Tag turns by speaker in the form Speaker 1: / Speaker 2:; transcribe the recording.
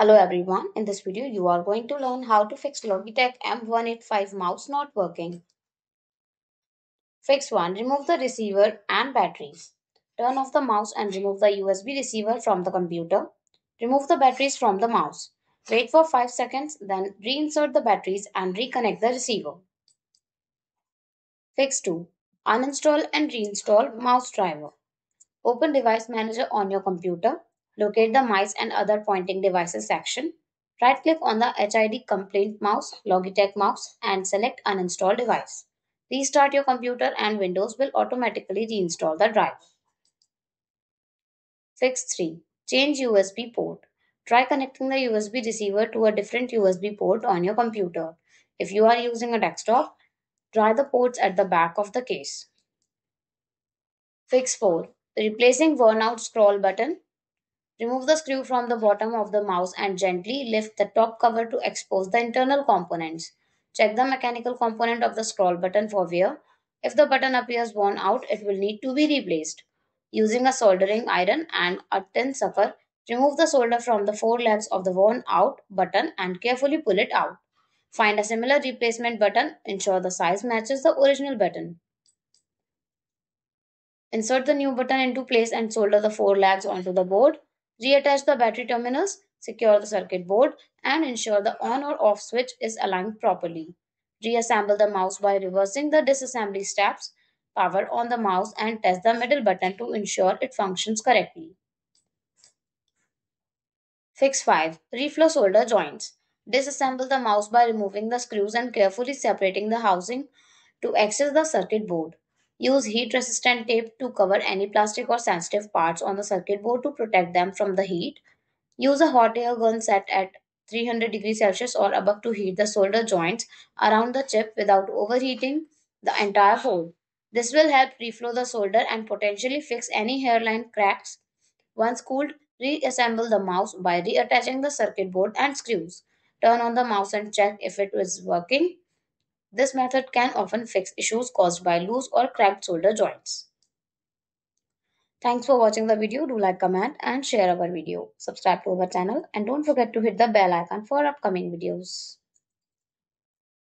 Speaker 1: Hello everyone, in this video you are going to learn how to fix Logitech M185 mouse not working. Fix 1. Remove the receiver and batteries. Turn off the mouse and remove the USB receiver from the computer. Remove the batteries from the mouse. Wait for 5 seconds, then reinsert the batteries and reconnect the receiver. Fix 2. Uninstall and reinstall mouse driver. Open Device Manager on your computer. Locate the mice and other pointing devices section. Right click on the HID compliant mouse, Logitech mouse and select uninstall device. Restart your computer and Windows will automatically reinstall the drive. Fix 3. Change USB port. Try connecting the USB receiver to a different USB port on your computer. If you are using a desktop, try the ports at the back of the case. Fix 4. Replacing worn out scroll button. Remove the screw from the bottom of the mouse and gently lift the top cover to expose the internal components. Check the mechanical component of the scroll button for wear. If the button appears worn out, it will need to be replaced. Using a soldering iron and a tin sucker, remove the solder from the four legs of the worn out button and carefully pull it out. Find a similar replacement button, ensure the size matches the original button. Insert the new button into place and solder the four legs onto the board. Reattach the battery terminals, secure the circuit board, and ensure the on or off switch is aligned properly. Reassemble the mouse by reversing the disassembly steps. Power on the mouse and test the middle button to ensure it functions correctly. Fix 5. Reflow solder joints. Disassemble the mouse by removing the screws and carefully separating the housing to access the circuit board. Use heat resistant tape to cover any plastic or sensitive parts on the circuit board to protect them from the heat. Use a hot air gun set at 300 degrees Celsius or above to heat the solder joints around the chip without overheating the entire board. This will help reflow the solder and potentially fix any hairline cracks. Once cooled, reassemble the mouse by reattaching the circuit board and screws. Turn on the mouse and check if it is working. This method can often fix issues caused by loose or cracked solder joints. Thanks for watching the video. Do like, comment and share our video. Subscribe to our channel and don't forget to hit the bell icon for upcoming videos.